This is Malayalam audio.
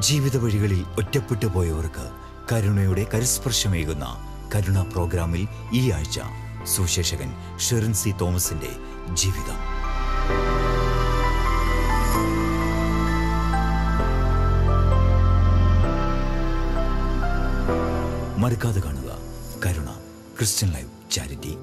ജീവിത വഴികളിൽ ഒറ്റപ്പെട്ടു പോയവർക്ക് കരുണയുടെ കരുസ്പർശമേകുന്ന കരുണ പ്രോഗ്രാമിൽ ഈ ആഴ്ച സുശേഷകൻ ഷെറിൻ സി തോമസിന്റെ ജീവിതം. മറക്കാതെ കാണുക കരുണ ക്രിസ്ത്യൻ ലൈവ് ചാരിറ്റി.